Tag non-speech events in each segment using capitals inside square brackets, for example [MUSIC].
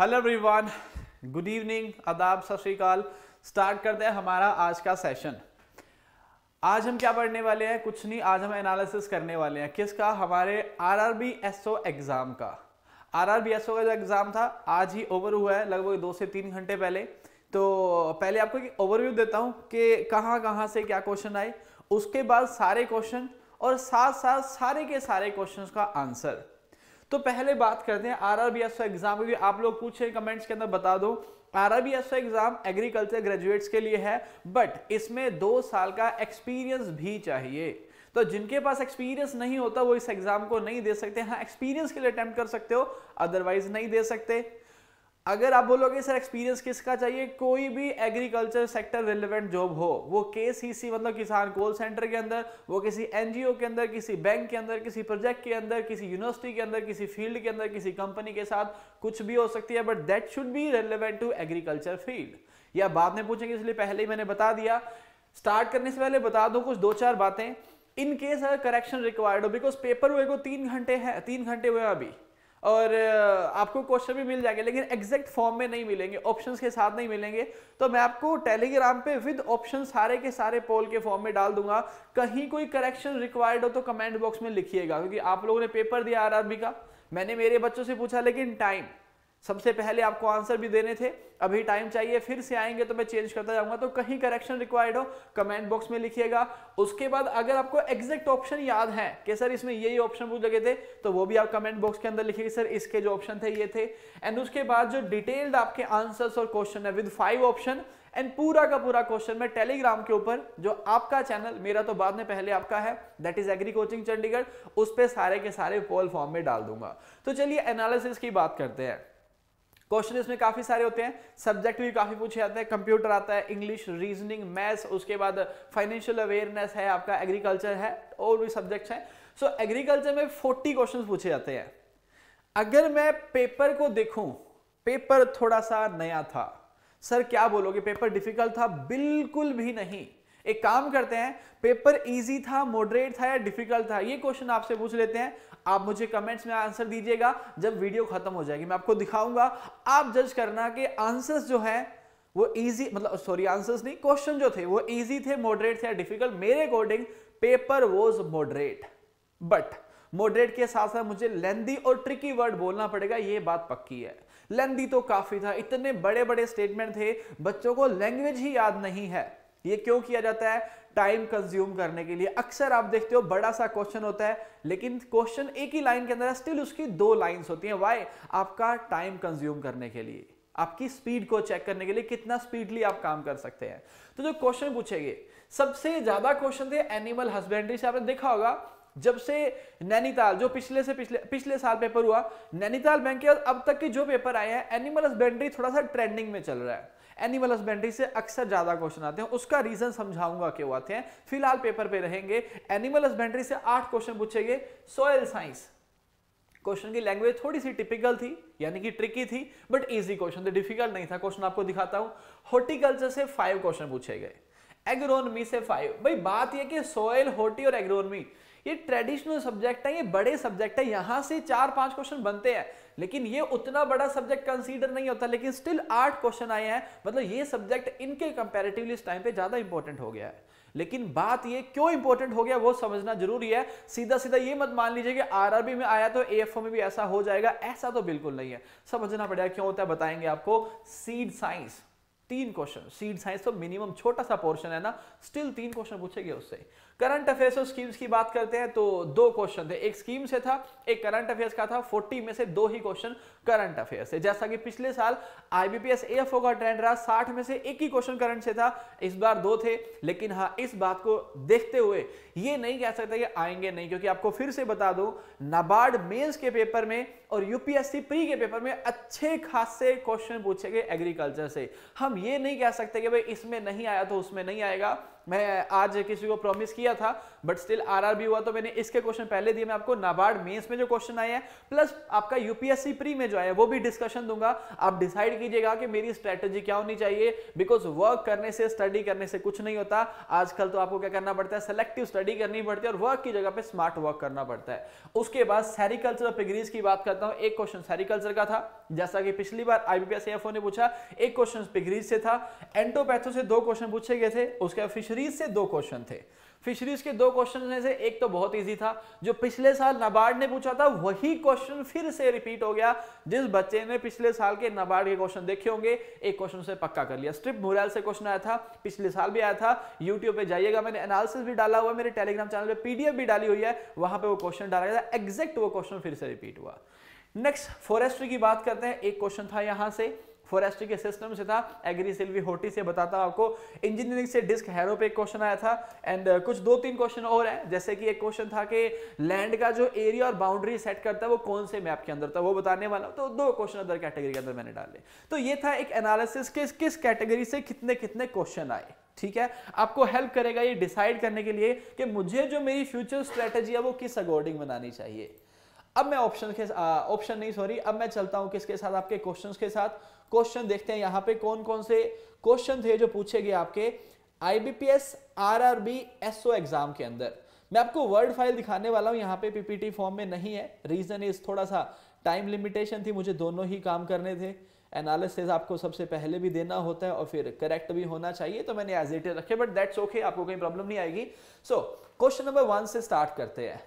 Hello everyone good evening आदाब, सत श्रीकाल start करते हैं हमारा आज का सेशन आज हम क्या पढ़ने वाले हैं? कुछ नहीं, आज हम एनालिसिस करने वाले हैं. किसका? हमारे आरआरबी एसओ एग्ज़ाम का. आरआरबी एसओ का जो एग्ज़ाम था, आज ही ओवर हुआ है, लगभग दो से तीन घंटे पहले. तो पहले आपको एक ओवरव्यू देता हूँ कि कहाँ कहाँ से क्या क्वेश्चन आए. उसके बाद सारे क्वेश्चन और साथ साथ सारे के सारे क्वेश्चन का आंसर तो पहले बात करते हैं R R B S exam क्योंकि आप लोग पूछे कमेंट्स के अंदर बता दो। R R B S exam agriculture graduates के लिए है बट इसमें दो साल का एक्सपीरियंस भी चाहिए। तो जिनके पास एक्सपीरियंस नहीं होता, वो इस एग्ज़ाम को नहीं दे सकते। हाँ एक्सपीरियंस के लिए अटेम्प्ट कर सकते हो अदरवाइज़ नहीं दे सकते। अगर आप बोलोगे, सर एक्सपीरियंस किसका चाहिए? कोई भी एग्रीकल्चर सेक्टर रिलेवेंट जॉब हो, वो के मतलब किसान कॉल सेंटर के अंदर, वो किसी एनजीओ के अंदर, किसी बैंक के अंदर, किसी प्रोजेक्ट के अंदर, किसी यूनिवर्सिटी के अंदर, किसी फ़ील्ड के अंदर, किसी कंपनी के साथ कुछ भी हो सकती है but that should be relevant to agriculture field या बाद में पूछेंगे, इसलिए पहले ही मैंने बता दिया। स्टार्ट करने से पहले बता दो कुछ दो चार बातें। इन केस अगर करेक्शन रिक्वायर्ड हो बिकॉज़ पेपर हुए को तीन घंटे है, तीन घंटे हुए अभी। और आपको क्वेश्चन भी मिल जाएँगे, लेकिन एग्जैक्ट फॉर्म में नहीं मिलेंगे ऑप्शंस के साथ नहीं मिलेंगे। तो मैं आपको टेलीग्राम पे विद ऑप्शन सारे के सारे पोल के फॉर्म में डाल दूँगा। कहीं कोई करेक्शन रिक्वायर्ड हो तो कमेंट बॉक्स में लिखिएगा, क्योंकि आप लोगों ने पेपर दिया आरआरबी का। मैंने मेरे बच्चों से पूछा, लेकिन टाइम सबसे पहले आपको आंसर भी देने थे, अभी टाइम चाहिए, फिर से आएँगे तो मैं चेंज करता जाऊँगा तो कहीं करेक्शन रिक्वायर्ड हो कमेंट बॉक्स में लिखिएगा। उसके बाद अगर आपको एग्जैक्ट ऑप्शन याद है कि सर इसमें ये ऑप्शन पूछ लगे थे तो वो भी आप कमेंट बॉक्स के अंदर लिखिएगा सर इसके जो ऑप्शन थे, ये थे। एंड उसके बाद जो डिटेल्ड आपके आंसर्स और क्वेश्चन है विद फाइव ऑप्शन एंड पूरा का पूरा क्वेश्चन मैं टेलीग्राम के ऊपर, जो आपका चैनल मेरा तो बाद में पहले आपका है that is agri coaching Chandigarh उस पर सारे के सारे पोल फॉर्म में डाल दूँगा। तो चलिए एनालिसिस की बात करते हैं। क्वेश्चन इसमें काफ़ी सारे होते हैं। सब्जेक्ट भी काफ़ी पूछे जाते हैं। कंप्यूटर आता है इंग्लिश रीजनिंग मैथ्स उसके बाद फाइनेंशियल अवेयरनेस है, आपका एग्रीकल्चर है, और भी सब्जेक्ट्स हैं। सो एग्रीकल्चर में 40 क्वेश्चंस पूछे जाते हैं। अगर मैं पेपर को देखूँ पेपर थोड़ा सा नया था। सर क्या बोलोगे? पेपर डिफ़िकल्ट था? बिल्कुल भी नहीं। एक काम करते हैं पेपर इजी था मॉडरेट था या डिफ़िकल्ट था? ये क्वेश्चन आपसे पूछ लेते हैं। आप मुझे कमेंट्स में आंसर दीजिएगा, जब वीडियो खत्म हो जाएगी। मैं आपको दिखाऊँगा। आप जज करना कि आंसर्स जो है, वो इजी मतलब सॉरी आंसर्स नहीं क्वेश्चन जो थे, वो इजी थे मॉडरेट थे डिफ़िकल्ट मेरे according paper was moderate but moderate के साथ साथ मुझे लेंदी और ट्रिकी वर्ड बोलना पड़ेगा, ये बात पक्की है। लेंदी तो काफ़ी था। इतने बड़े बड़े स्टेटमेंट थे, बच्चों को लैंग्वेज ही याद नहीं है। ये क्यों किया जाता है? टाइम कंज्यूम करने के लिए। अक्सर आप देखते हो बड़ा सा क्वेश्चन होता है, लेकिन क्वेश्चन एक ही लाइन के अंदर स्टिल उसकी दो लाइंस होती हैं। वाई आपका टाइम कंज्यूम करने के लिए, आपकी स्पीड को चेक करने के लिए कितना स्पीडली आप काम कर सकते हैं। तो जो क्वेश्चन पूछेंगे, सबसे ज़्यादा क्वेश्चन थे एनिमल हस्बेंड्री से। आपने देखा होगा जब से नैनीताल, जो पिछले से पिछले पिछले साल पेपर हुआ, नैनीताल बैंक के अब तक के जो पेपर आए हैं एनिमल हस्बेंड्री थोड़ा सा ट्रेंडिंग में चल रहा है। एनिमल हस्बेंड्री से अक्सर ज़्यादा क्वेश्चन आते हैं, उसका रीजन समझाऊँगा क्यों आते हैं। फ़िलहाल पेपर पे रहेंगे एनिमल हस्बेंड्री से आठ क्वेश्चन पूछेंगे सोयल साइंस क्वेश्चन की लैंग्वेज थोड़ी सी टिपिकल थी, यानी कि ट्रिकी थी बट इजी क्वेश्चन थे डिफ़िकल्ट नहीं था। क्वेश्चन आपको दिखाता हूँ। हॉर्टिकल्चर से फाइव क्वेश्चन पूछे गए। एग्रोनमी से फाइव भाई बात यह कि सोयल होर्टी और एग्रोनमी ये ट्रेडिशनल सब्जेक्ट है, ये बड़े सब्जेक्ट है, यहाँ से चार पाँच क्वेश्चन बनते हैं। लेकिन ये उतना बड़ा सब्जेक्ट कंसीडर नहीं होता, लेकिन स्टिल आठ क्वेश्चन आए हैं। मतलब ये सब्जेक्ट इनके कंपैरेटिवली इस टाइम पे ज़्यादा इंपॉर्टेंट हो गया है। लेकिन बात ये क्यों इंपॉर्टेंट हो गया, वो समझना ज़रूरी है। सीधा सीधा ये मत मान लीजिए कि आरआरबी में आया तो एएफओ में भी ऐसा हो जाएगा, ऐसा तो बिल्कुल नहीं है। समझना पड़ेगा क्यों होता है, बताएँगे आपको। सीड साइंस तीन क्वेश्चन सीड साइंस तो मिनिमम छोटा सा पोर्शन है ना। स्टिल तीन क्वेश्चन पूछेंगे उससे। करंट अफेयर्स और स्कीम्स की बात करते हैं तो दो क्वेश्चन थे। एक स्कीम से था, एक करंट अफेयर्स का था 40 में से दो ही क्वेश्चन करंट अफेयर से। जैसा कि पिछले साल आईबीपीएस एएफओ का ट्रेंड रहा 60 में से एक ही क्वेश्चन करंट से था, इस बार दो थे। लेकिन हाँ इस बात को देखते हुए ये नहीं कह सकते कि आएँगे नहीं, क्योंकि आपको फिर से बता दो नाबार्ड मेंस के पेपर में और यूपीएससी प्री के पेपर में अच्छे खासे क्वेश्चन पूछे गए एग्रीकल्चर से। हम ये नहीं कह सकते कि भाई इसमें नहीं आया तो उसमें नहीं आएगा। मैं आज किसी को प्रॉमिस किया था बट स्टिल आरआरबी हुआ तो मैंने इसके क्वेश्चन पहले दिए। मैं आपको नाबार्ड मेंस में जो क्वेश्चन आए हैं प्लस आपका यूपीएससी प्री में जो आया वो भी डिस्कशन दूँगा। आप डिसाइड कीजिएगा कि मेरी स्ट्रेटेजी क्या होनी चाहिए बिकॉज़ वर्क करने से स्टडी करने से कुछ नहीं होता। आजकल तो आपको क्या करना पड़ता है? सेलेक्टिव स्टडी करनी पड़ती है और वर्क की जगह पे स्मार्ट वर्क करना पड़ता है। उसके बाद सेरिकल्चर और पिगरीज की बात करता हूँ। एक क्वेश्चन सेरिकल्चर का था। जैसा कि पिछली बार आईबीपीएस ने पूछा, एक क्वेश्चन पिगरीज से था। एंटोपैथो से दो क्वेश्चन पूछे गए थे। उसके फिशरीज से दो क्वेश्चन थे। फिशरीज के दो क्वेश्चन में से एक तो बहुत इजी था, जो पिछले साल नाबार्ड ने पूछा था, वही क्वेश्चन फिर से रिपीट हो गया, जिस बच्चे ने पिछले साल के नाबार्ड के क्वेश्चन देखे होंगे, एक क्वेश्चन से पक्का कर लिया। स्ट्रिप मुरल से क्वेश्चन आया था, पिछले साल भी आया था यूट्यूब पे जाइएगा, मैंने एनालिसिस भी डाला हुआ, मेरे टेलीग्राम चैनल पे पीडीएफ भी डाली हुई है, वहाँ पर वो क्वेश्चन डाला गया था एग्जैक्ट वो क्वेश्चन फिर से रिपीट हुआ। नेक्स्ट फॉरेस्ट्री की बात करते हैं, एक क्वेश्चन था यहाँ से फॉरेस्ट्री के सिस्टम से था एग्री सिल्वी होटी से बताता हूँ आपको। इंजीनियरिंग से डिस्क हैरो पे एक क्वेश्चन आया था एंड uh, कुछ दो तीन क्वेश्चन और है। जैसे कि एक क्वेश्चन था कि लैंड का जो एरिया और बाउंड्री सेट करता है वो कौन से मैप के अंदर था वो बताने वाला तो दो क्वेश्चन अदर कैटेगरी के अंदर मैंने डाले। तो ये था एक एनालिसिस किस किस कैटेगरी से कितने कितने क्वेश्चन आए ठीक है? आपको हेल्प करेगा ये डिसाइड करने के लिए कि मुझे जो मेरी फ्यूचर स्ट्रेटेजी है वो किस अकॉर्डिंग बनानी चाहिए। अब मैं ऑप्शन के ऑप्शन नहीं सॉरी अब मैं चलता हूँ किसके साथ आपके क्वेश्चंस के साथ। क्वेश्चन देखते हैं यहाँ पे कौन कौन से क्वेश्चन थे जो पूछे गए आपके आईबीपीएस आरआरबी एसओ एग्ज़ाम के अंदर। मैं आपको वर्ड फ़ाइल दिखाने वाला हूँ, यहाँ पे पीपीटी फॉर्म में नहीं है। रीजन इज़ थोड़ा सा टाइम लिमिटेशन थी, मुझे दोनों ही काम करने थे। एनालिसिस आपको सबसे पहले भी देना होता है और फिर करेक्ट भी होना चाहिए तो मैंने एज इट रखे बट दैट्स ओके आपको कोई प्रॉब्लम नहीं आएगी। सो क्वेश्चन नंबर वन से स्टार्ट करते हैं।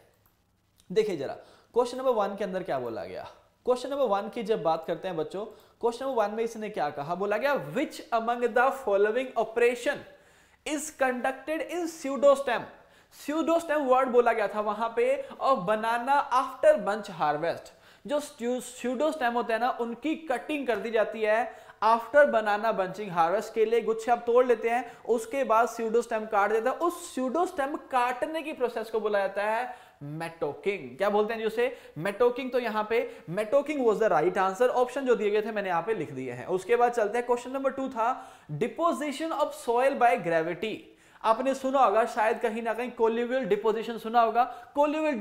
देखिए जरा क्वेश्चन नंबर वन के अंदर क्या बोला गया? क्वेश्चन नंबर वन की जब बात करते हैं बच्चों क्वेश्चन नंबर वन में इसने क्या कहा? बोला गया which among the following operation is conducted in pseudostem pseudostem word बोला गया था वहाँ पे और बनाना आफ्टर बंच हार्वेस्ट जो स्यूडोस्टेम होते हैं ना, उनकी कटिंग कर दी जाती है आफ्टर बनाना बंचिंग हार्वेस्ट के लिए। गुच्छे आप तोड़ लेते हैं, उसके बाद स्यूडोस्टेम काट देता है। उस स्यूडोस्टेम काटने की प्रोसेस को बोला जाता है मेटोकिंग क्या बोलते हैं जिसे मेटोकिंग तो यहाँ पे mattocking was the right answer option जो दिए गए थे मैंने यहाँ पे लिख दिए हैं। उसके बाद चलते हैं। क्वेश्चन नंबर टू था deposition of soil by gravity आपने सुना होगा, शायद कहीं ना कहीं कोलिवियल डिपोजिशन सुना होगा। कोलिवियल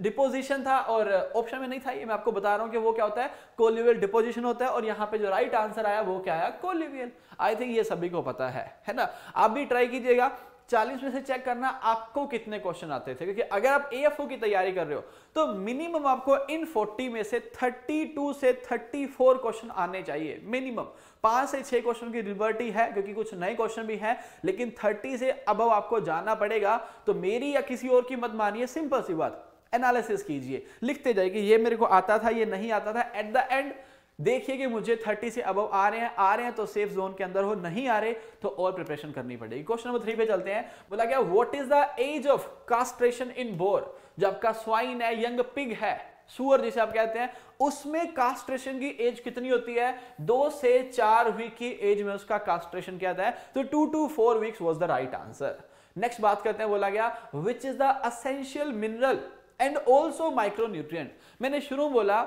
डिपोजिशन था और ऑप्शन में नहीं था ये। मैं आपको बता रहा हूँ कि वो क्या होता है? कोलिवियल डिपोजिशन होता है और यहाँ पे जो राइट आंसर आया वो क्या आया? कोलिवियल आई थिंक ये सभी को पता है। है ना? आप भी ट्राई कीजिएगा। चालीस में से चेक करना आपको कितने क्वेश्चन आते थे? क्योंकि अगर आप एएफओ की तैयारी कर रहे हो तो मिनिमम आपको इन 40 में से 32 से 34 क्वेश्चन आने चाहिए मिनिमम पाँच से छह क्वेश्चन की लिबर्टी है, क्योंकि कुछ नए क्वेश्चन भी हैं, लेकिन 30 से अब आपको जाना पड़ेगा तो मेरी या किसी और की मत मानिए सिंपल सी बात. एनालिसिस कीजिए. लिखते जाइए ये मेरे को आता था, ये नहीं आता था. एट द एंड देखिए कि मुझे 30 से अब आ रहे हैं, आ रहे हैं तो सेफ़ जोन के अंदर हो, नहीं आ रहे तो और प्रिपरेशन करनी पड़ेगी। क्वेश्चन नंबर थ्री पे चलते हैं। बोला गया what is the age of castration in boar जो आपका स्वाइन है यंग पिग है सुअर जिसे आप कहते हैं, उसमें कास्ट्रेशन की एज कितनी होती है? दो से चार वीक की एज में उसका कास्ट्रेशन क्या है? तो two two four weeks was the right answer next बात करते हैं, बोला गया which is the essential mineral and also micronutrient मैंने शुरू बोला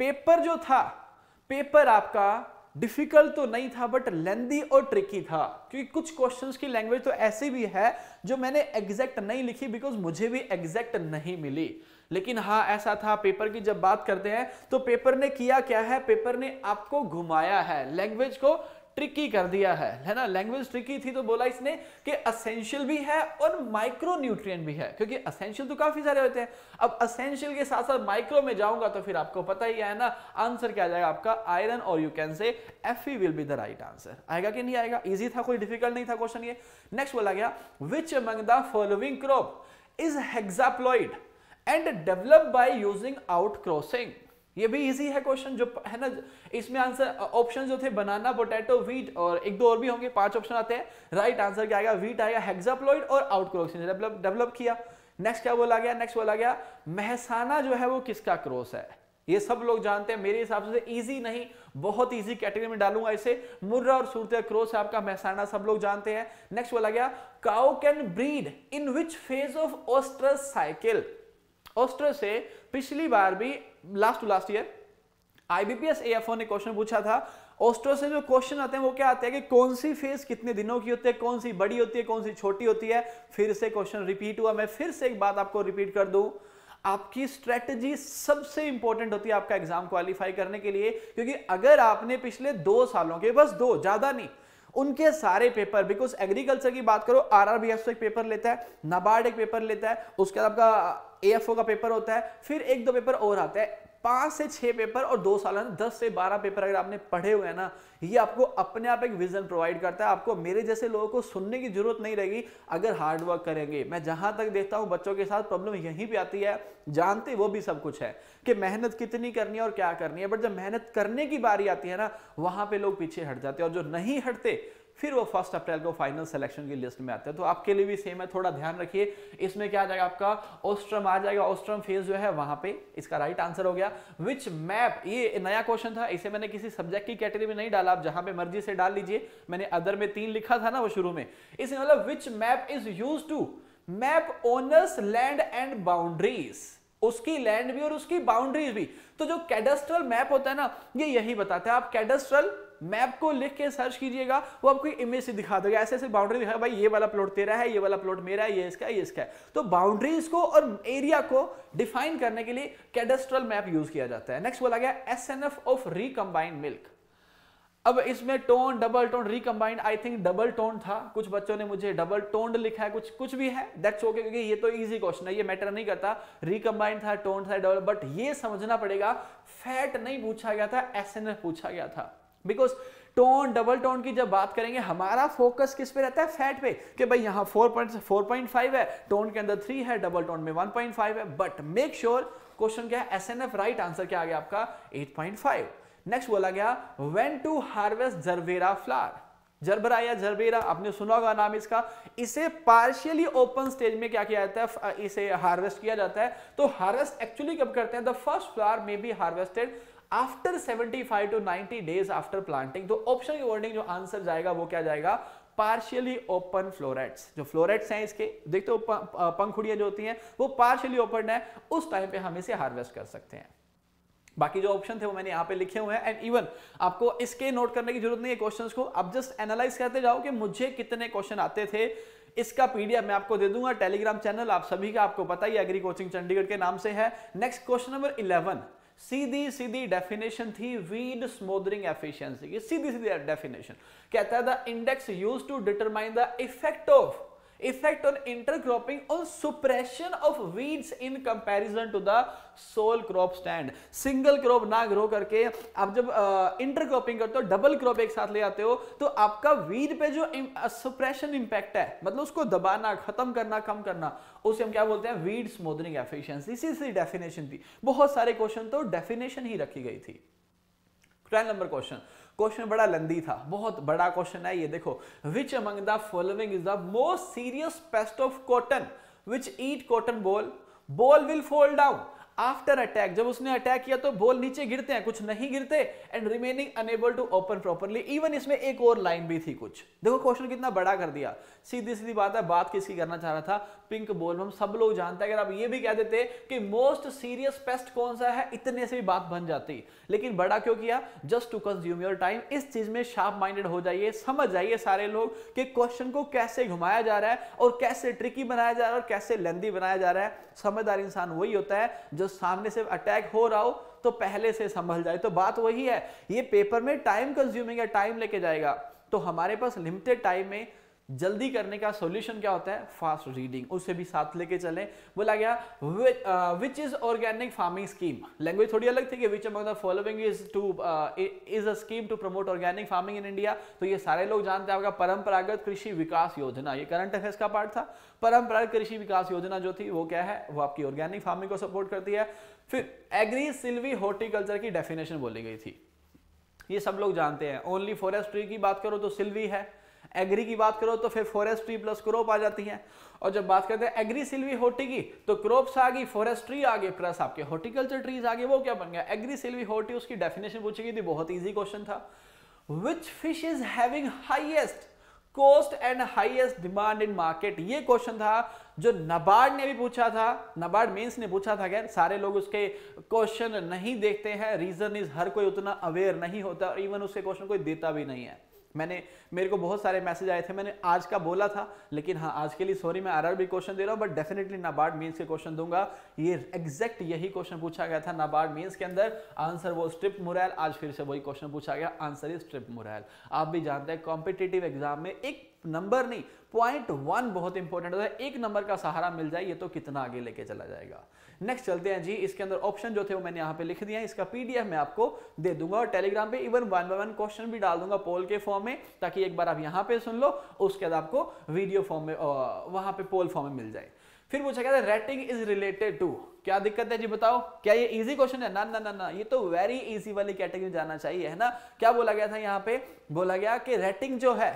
पेपर जो था पेपर आपका डिफ़िकल्ट तो नहीं था बट लेंदी और ट्रिकी था। क्योंकि कुछ क्वेश्चंस की लैंग्वेज तो ऐसी भी है जो मैंने एग्जैक्ट नहीं लिखी बिकॉज़ मुझे भी एग्जैक्ट नहीं मिली। लेकिन हाँ ऐसा था पेपर की जब बात करते हैं तो पेपर ने किया क्या है? पेपर ने आपको घुमाया है। लैंग्वेज को ट्रिकी कर दिया है है ना? लैंग्वेज ट्रिकी थी तो बोला इसने कि असेंशियल भी है और माइक्रो न्यूट्रिएंट भी है, क्योंकि असेंशियल तो काफ़ी सारे होते हैं। अब असेंशियल के साथ साथ माइक्रो में जाऊँगा तो फिर आपको पता ही है ना? आंसर क्या जाएगा आपका? आयरन और you can say F will be the right answer आएगा कि नहीं आएगा? इजी था, कोई डिफ़िकल्ट नहीं था क्वेश्चन ये। नेक्स्ट बोला गया which among the following crop is hexaploid and develop by using out crossing ये भी इजी है क्वेश्चन जो है ना, इसमें आंसर ऑप्शन जो थे बनाना पोटैटो वीट और एक दो और भी होंगे, पाँच ऑप्शन आते हैं। राइट आंसर क्या आएगा? वीट आएगा हेक्साप्लॉइड और आउटक्रोसिन डेवलप डेवलप किया। नेक्स्ट क्या बोला गया? नेक्स्ट बोला गया, महसाना जो है वो किसका क्रॉस है? ये सब लोग जानते हैं। मेरे हिसाब से इजी नहीं, बहुत इजी कैटेगरी में डालूँगा इसे। मुर्रा और सूरत क्रोस है आपका, महसाना सब लोग जानते हैं। नेक्स्ट बोला गया cow can breed in which phase of oestrus cycle oestrus से पिछली बार भी last two last year IBPS AFO ने क्वेश्चन पूछा था ऑस्ट्रो से जो क्वेश्चन आते हैं वो क्या आते हैं कि कौन सी फ़ेज़ कितने दिनों की होती है, कौन सी बड़ी होती है, कौन सी छोटी होती है? फिर से क्वेश्चन रिपीट हुआ, मैं फिर से एक बात आपको रिपीट कर दूँ। आपकी स्ट्रेटजी सबसे इंपॉर्टेंट होती है आपका एग्ज़ाम क्वालिफाई करने के लिए, क्योंकि अगर आपने पिछले दो सालों के, बस दो, ज़्यादा नहीं उनके सारे पेपर बिकॉज़ एग्रीकल्चर की बात करो आरआरबीएफ एक पेपर लेता है नाबार्ड एक पेपर लेता है, उसके बाद आपका एएफओ का पेपर होता है, फिर एक दो पेपर और आता है। पाँच से छह पेपर और दो साल दस से बारह पेपर अगर आपने पढ़े हुए हैं ना, ये आपको अपने आप एक विजन प्रोवाइड करता है। आपको मेरे जैसे लोगों को सुनने की ज़रूरत नहीं रहेगी अगर हार्ड वर्क करेंगे। मैं जहाँ तक देखता हूँ बच्चों के साथ प्रॉब्लम यहीं पे आती है, जानते वो भी सब कुछ है कि मेहनत कितनी करनी है और क्या करनी है। बट जब मेहनत करने की बारी आती है ना, वहाँ पर लोग पीछे हट जाते हैं और जो नहीं हटते फिर वो फ़र्स्ट अप्रैल को फाइनल सिलेक्शन की लिस्ट में आते हैं। तो आपके लिए भी सेम है, थोड़ा ध्यान रखिए। इसमें क्या आ जाएगा आपका? ऑस्ट्रम आ जाएगा। ऑस्ट्रम फ़ेज़ जो है, वहाँ पे इसका राइट आंसर हो गया। विच मैप ये नया क्वेश्चन था, इसे मैंने किसी सब्जेक्ट की कैटेगरी में नहीं डाला। आप जहाँ पे मर्ज़ी से डाल लीजिए। मैंने अदर में तीन लिखा था ना वो शुरू में। इसमें मतलब which map is used to map owners land and boundaries उसकी लैंड भी और उसकी बाउंड्रीज भी। तो जो कैडेस्ट्रल मैप होता है ना, ये यही बताता है। आप कैडेस्ट्रल मैप को लिख के सर्च कीजिएगा, वो आपको इमेज से दिखा देगा। ऐसे ऐसे बाउंड्री दिखा भाई, ये वाला प्लॉट तेरा है, ये वाला प्लॉट मेरा है, ये इसका है, ये इसका है। तो बाउंड्रीज को और एरिया को डिफाइन करने के लिए कैडेस्ट्रल मैप यूज़ किया जाता है। नेक्स्ट बोला गया S N F of recombined milk अब इसमें tone double tone recombined I think double tone था। कुछ बच्चों ने मुझे डबल टोन लिखा है, कुछ कुछ भी है। दैट्स ओके क्योंकि ये तो इजी क्वेश्चन है, ये मैटर नहीं करता। रिकम्बाइंड था टोन था डबल बट ये समझना पड़ेगा फैट नहीं पूछा गया था एस एन एफ़ पूछा गया था। बिकॉज़ टोन डबल टोन की जब बात करेंगे, हमारा फोकस किस पे रहता है? फैट पे। कि भाई यहाँ 4.4.5 है टोन के अंदर 3 है डबल टोन में 1.5 है। बट मेक श्योर क्वेश्चन क्या है? S N F right answer क्या आ गया आपका? 8.5 नेक्स्ट बोला गया when to harvest gerbera flower gerbera या जरबेरा आपने सुना होगा नाम इसका। इसे पार्शियली ओपन स्टेज में क्या किया जाता है? इसे हार्वेस्ट किया जाता है। तो हार्वेस्ट एक्चुअली कब करते हैं? द फ़र्स्ट फ्लावर में be harvested after 75 to 90 days after planting तो ऑप्शन की वर्डिंग जो आंसर जाएगा वो क्या जाएगा? पार्शियली ओपन फ्लोरेट्स जो फ्लोरेट्स हैं इसके, देखते हो पंखुड़ियाँ जो होती हैं, वो पार्शियली ओपन है, उस टाइम पे हम इसे हार्वेस्ट कर सकते हैं। बाकी जो ऑप्शन थे वो मैंने यहाँ पे लिखे हुए हैं एंड इवन आपको इसके नोट करने की ज़रूरत नहीं है क्वेश्चंस को। आप जस्ट एनालाइज करते जाओ कि मुझे कितने क्वेश्चन आते थे। इसका पीडीएफ मैं आपको दे दूँगा टेलीग्राम चैनल आप सभी का आपको पता ही एग्री कोचिंग चंडीगढ़ के नाम से है। नेक्स्ट क्वेश्चन नंबर इलेवन सीधी सीधी डेफिनेशन थी वीड स्मोदरिंग एफिशिएंसी की, सीधी सीधी डेफिनेशन कहता है the index use to determine the effect of effect on intercropping, on suppression of weeds in comparison to the sole crop stand. Single crop ना grow करके आप जब इंटरक्रॉपिंग करते हो डबल क्रॉप एक साथ ले आते हो तो आपका वीड पे जो सुप्रेशन इंपैक्ट है मतलब उसको दबाना, खत्म करना, कम करना, उसे हम क्या बोलते हैं? वीड स्मोदरिंग एफिशिएंसी इसी से डेफिनेशन थी। बहुत सारे क्वेश्चन तो डेफिनेशन ही रखी गई थी। ट्वेल्व नंबर क्वेश्चन क्वेश्चन बड़ा लंदी था, बहुत बड़ा क्वेश्चन है ये देखो। Which among the following is the most serious pest of cotton which eat cotton boll boll will fold down after attack जब उसने अटैक किया तो बॉल नीचे गिरते हैं, कुछ नहीं गिरते and remaining unable to open properly even इसमें एक और लाइन भी थी कुछ। देखो, क्वेश्चन कितना बड़ा कर दिया। सीधी सीधी बात है, बात किसकी करना चाह रहा था? पिंक बॉल, हम सब लोग जानते हैं, अगर आप ये भी कह देते कि मोस्ट सीरियस पेस्ट कौन सा है, इतने से भी बात बन जाती। लेकिन बड़ा क्यों किया? Just to consume your time इस चीज़ में शार्प माइंडेड हो जाइए, समझ जाइए सारे लोग कि क्वेश्चन को कैसे घुमाया जा रहा है और कैसे ट्रिकी बनाया जा रहा है और कैसे लेंदी बनाया जा रहा है। समझदार इंसान वही होता है जो सामने से अटैक हो रहा हो तो पहले से संभल जाए। तो बात वही है, ये पेपर में टाइम कंज्यूमिंग है टाइम लेके जाएगा। तो हमारे पास लिमिटेड टाइम में जल्दी करने का सॉल्यूशन क्या होता है? फास्ट रीडिंग उसे भी साथ लेके चले। बोला गया which is organic farming scheme language थोड़ी अलग थी कि which among the following is to is a scheme to promote organic farming in India तो ये सारे लोग जानते हैं आपका परंपरागत कृषि विकास योजना। ये करंट अफेयर्स का पार्ट था। परंपरागत कृषि विकास योजना जो थी, वो क्या है? वो आपकी ऑर्गेनिक फ़ार्मिंग को सपोर्ट करती है। फिर एग्री सिल्वी हॉर्टिकल्चर की डेफिनेशन बोली गई थी। ये सब लोग जानते हैं। ओनली फॉरेस्ट्री की बात करो तो सिल्वी है। एग्री की बात करो तो फिर फॉरेस्ट्री प्लस क्रॉप आ जाती है। और जब बात करते हैं एग्री सिल्वी होटी की तो क्रॉप्स आ गई फॉरेस्ट्री आ गई प्लस आपके हॉर्टिकल्चर ट्रीज आ गए, वो क्या बन गया? एग्री सिल्वी होटी उसकी डेफिनेशन पूछी गई थी, बहुत ईजी क्वेश्चन था। Which fish is having highest cost and highest demand in market ये क्वेश्चन था, जो नबार्ड ने भी पूछा था नबार्ड मेंस ने पूछा था, खैर, सारे लोग उसके क्वेश्चन नहीं देखते हैं रीजन इज़ हर कोई उतना अवेयर नहीं होता इवन उसके क्वेश्चन कोई देता भी नहीं है। मैंने, मेरे को बहुत सारे मैसेज आए थे, मैंने आज का बोला था, लेकिन हाँ आज के लिए सॉरी मैं आरआरबी क्वेश्चन दे रहा हूँ बट डेफिनेटली नाबार्ड मीन्स के क्वेश्चन दूँगा। ये एग्जैक्ट यही क्वेश्चन पूछा गया था नाबार्ड मीन्स के अंदर। आंसर वो स्ट्रिप मुरैल आज फिर से वही क्वेश्चन पूछा गया। आंसर इज़ स्ट्रिप मुरैल आप भी जानते हैं कॉम्पिटेटिव एग्ज़ाम में एक नंबर नहीं पॉइंट वन बहुत इंपॉर्टेंट होता है। एक नंबर का सहारा मिल जाए, ये तो कितना आगे लेके चला जाएगा। नेक्स्ट चलते हैं जी, इसके अंदर ऑप्शन जो थे वो मैंने यहाँ पे लिख दिया है। इसका पीडीएफ मैं आपको दे दूँगा और टेलीग्राम पे even one by one question भी डाल दूँगा पोल के फॉर्म में, ताकि एक बार आप यहाँ पे सुन लो, उसके बाद आपको वीडियो फॉर्म में वहाँ पे पोल फॉर्म में मिल जाए। फिर पूछा गया था रेटिंग इज़ रिलेटेड टू क्या दिक्कत है जी बताओ? क्या ये इजी क्वेश्चन है? ना ना ना ना, ये तो वेरी इजी वाली कैटेगरी जाना चाहिए, है ना? क्या बोला गया था यहाँ पे? बोला गया कि रेटिंग जो है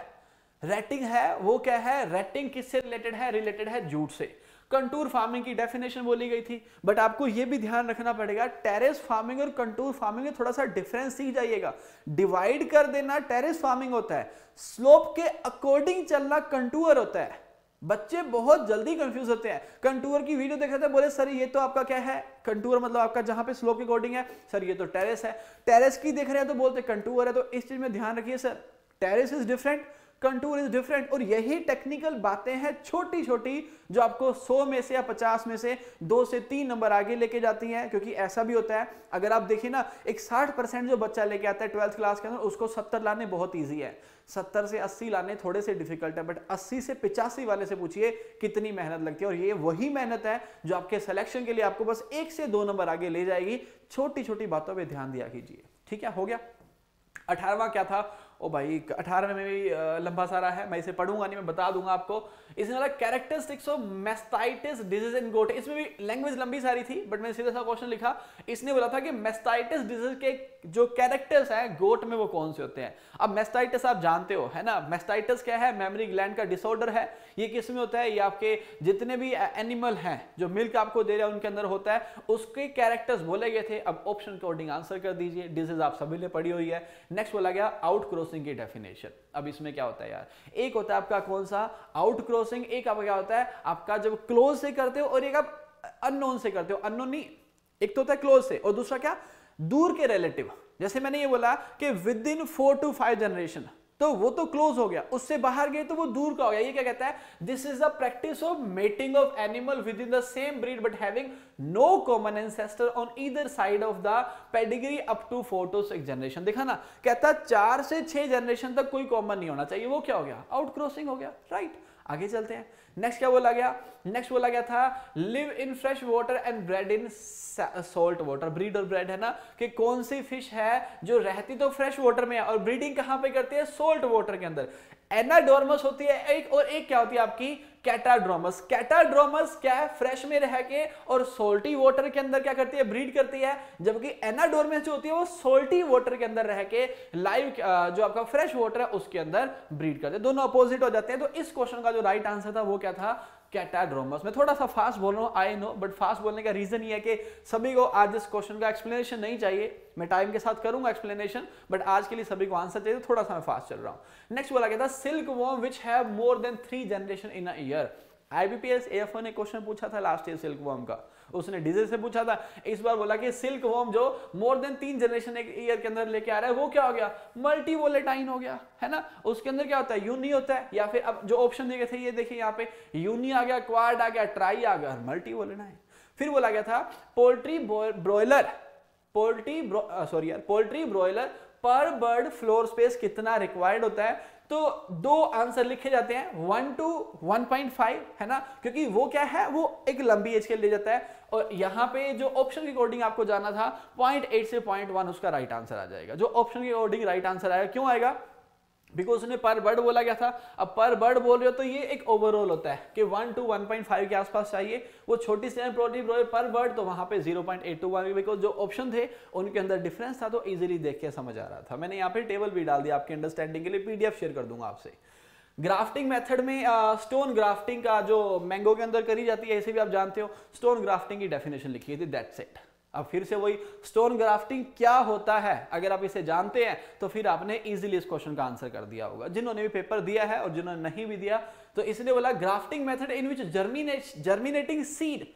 रेटिंग है, वो क्या है? रेटिंग किससे रिलेटेड है? रिलेटेड है जूट से। कंटूर फ़ार्मिंग की डेफिनेशन बोली गई थी। बट आपको यह भी ध्यान रखना पड़ेगा टेरेस फ़ार्मिंग और कंटूर फ़ार्मिंग में थोड़ा सा डिफरेंस सीख जाइएगा। डिवाइड कर देना टेरेस फ़ार्मिंग होता है। स्लोप के अकॉर्डिंग चलना कंटूर होता है। बच्चे बहुत जल्दी कंफ्यूज होते हैं। कंटूर की वीडियो देखे थे, बोले, सर, ये तो आपका क्या है? कंटूर मतलब आपका जहाँ पे स्लोप अकॉर्डिंग है। सर, ये तो टेरेस है। टेरेस की देख रहे हैं तो बोलते कंटूर है। तो इस चीज़ में ध्यान रखिए, sir terrace is different contour is different. और यही टेक्निकल बातें हैं छोटी छोटी जो आपको 100 में से या 50 में से दो से तीन नंबर आगे लेके जाती हैं, क्योंकि ऐसा भी होता है। अगर आप देखिए ना, एक 60 परसेंट जो बच्चा लेके आता है ट्वेल्थ क्लास के अंदर, उसको 70 लाने बहुत ईजी है। 70 से 80 लाने थोड़े से डिफ़िकल्ट है बट 80 से पिचासी वाले से पूछिए कितनी मेहनत लगती है। और ये वही मेहनत है जो आपके सिलेक्शन के लिए आपको बस एक से दो नंबर आगे ले जाएगी। छोटी छोटी बातों पर ध्यान दिया कीजिए। ठीक है, हो गया। अठारवा क्या था? ओ भाई अठारह में भी लंबा सारा है, मैं इसे पढ़ूँगा नहीं, मैं बता दूँगा आपको। इसमें वाला characteristics of mastitis disease in goat इसमें भी लैंग्वेज लंबी सारी थी बट मैंने सीधा सा क्वेश्चन लिखा। इसने बोला था कि मेस्टाइटिस डिज़ीज़ के जो कैरेक्टर्स हैं गोट में वो कौन से होते हैं? अब मेस्टाइटिस आप जानते हो, है ना? मेस्टाइटिस क्या है? मेमोरी ग्लैंड का डिसऑर्डर है। ये किसमें होता है? ये आपके जितने भी एनिमल हैं, जो मिल्क आपको दे रहे हैं, उनके अंदर होता है। उसके कैरेक्टर्स बोले गए थे। अब ऑप्शन अकॉर्डिंग आंसर कर दीजिए। डिज़ीज़ आप सभी ने पढ़ी हुई है। नेक्स्ट बोला गया आउट क्रॉसिंग की डेफिनेशन अब इसमें क्या होता है यार? एक होता है आपका कौन सा? आउट क्रॉसिंग एक आपका क्या होता है? आपका जब क्लोज से करते हो और एक आप अननोन से करते हो। अननोन नहीं, एक तो होता है क्लोज से। और दूसरा क्या? दूर के रिलेटिव जैसे मैंने ये बोला कि within four to five generation तो वो तो क्लोज हो गया। उससे बाहर गए तो वो दूर का हो गया। ये क्या कहता है? This is the practice of mating of animal within the same breed but having no common ancestor on either side of the pedigree up to four to six generation देखा ना? कहता चार से छह जनरेशन तक कोई कॉमन नहीं होना चाहिए। वो क्या हो गया? आउट क्रॉसिंग हो गया। Right right. आगे चलते हैं। नेक्स्ट क्या बोला गया? नेक्स्ट बोला गया था live in fresh water and bred in salt water breed और ब्रेड है ना? कि कौन सी फ़िश है जो रहती तो फ्रेश वाटर में है और ब्रीडिंग कहाँ पे करती है? सोल्ट वाटर के अंदर। एनाडोर्मस होती है, एक और एक क्या होती है आपकी? कैटाड्रोमस कैटाड्रोमस क्या है? फ्रेश में रह के और सोल्टी वाटर के अंदर क्या करती है? ब्रीड करती है। जबकि एनाडोर्मस जो होती है, वो सोल्टी वाटर के अंदर रह के लाइव जो आपका फ्रेश वाटर है, उसके अंदर ब्रीड करते हैं। दोनों अपोजिट हो जाते हैं। तो इस क्वेश्चन का जो राइट आंसर था, वो क्या था? कैटाड्रोमस। मैं थोड़ा सा फास्ट बोल रहा हूँ आई नो बट फास्ट बोलने का रीजन ये है कि सभी को आज इस क्वेश्चन का एक्सप्लेनेशन नहीं चाहिए। मैं टाइम के साथ करूँगा एक्सप्लेनेशन बट आज के लिए सभी को आंसर चाहिए तो थोड़ा सा मैं फास्ट चल रहा हूँ। नेक्स्ट बोला गया था silk worm which have more than three generation in a year IBPS AFO ने क्वेश्चन पूछा था लास्ट ईयर सिल्क वॉम का। उसने डीजल से पूछा था, इस बार बोला कि सिल्क वॉर्म जो मोर देन तीन जनरेशन एक ईयर के अंदर लेके आ रहा है, वो क्या हो गया? मल्टी वोलेटाइन हो गया, है ना? उसके अंदर क्या होता है? यूनी होता है, या फिर अब जो ऑप्शन दिए गए थे, ये देखिए यहाँ पे, यूनी आ गया क्वाड आ गया ट्राई आ गया मल्टी वोलेटाइन फिर बोला गया था पोल्ट्री ब्रॉयलर पोल्ट्री सॉरी यार पोल्ट्री ब्रॉयलर पर बर्ड फ्लोर स्पेस कितना रिक्वायर्ड होता है? तो दो आंसर लिखे जाते हैं one to one point five है ना? क्योंकि वो क्या है? वो एक लंबी एज के ले जाता है। और यहाँ पे जो ऑप्शन के अकॉर्डिंग आपको जाना था पॉइंट एट से पॉइंट वन उसका राइट आंसर आ जाएगा। जो ऑप्शन के अकॉर्डिंग राइट आंसर आएगा क्यों आएगा? बिकॉज़ उसने पर बर्ड बोला गया था? अब पर बर्ड बोल रहे हो तो ये एक ओवरऑल होता है कि one to one point five के आसपास चाहिए। वो छोटी सी प्रोटीन पर बर्ड तो वहाँ पे zero point eight to one because जो ऑप्शन थे, उनके अंदर डिफरेंस था तो इजीली देख के समझ आ रहा था। मैंने यहाँ पे टेबल भी डाल दिया आपके अंडरस्टैंडिंग के लिए पीडीएफ शेयर कर दूँगा आपसे। ग्राफ्टिंग मेथड में स्टोन ग्राफ्टिंग का जो मैंगो के अंदर करी जाती है ऐसे भी आप जानते हो। स्टोन ग्राफ्टिंग की डेफिनेशन लिखी थी दैट सेट अब फिर से वही स्टोन ग्राफ्टिंग क्या होता है? अगर आप इसे जानते हैं तो फिर आपने इजीली इस क्वेश्चन का आंसर कर दिया होगा। जिन्होंने भी पेपर दिया है और जिन्होंने नहीं भी दिया तो इसलिए बोला grafting method in which germinate germinating seed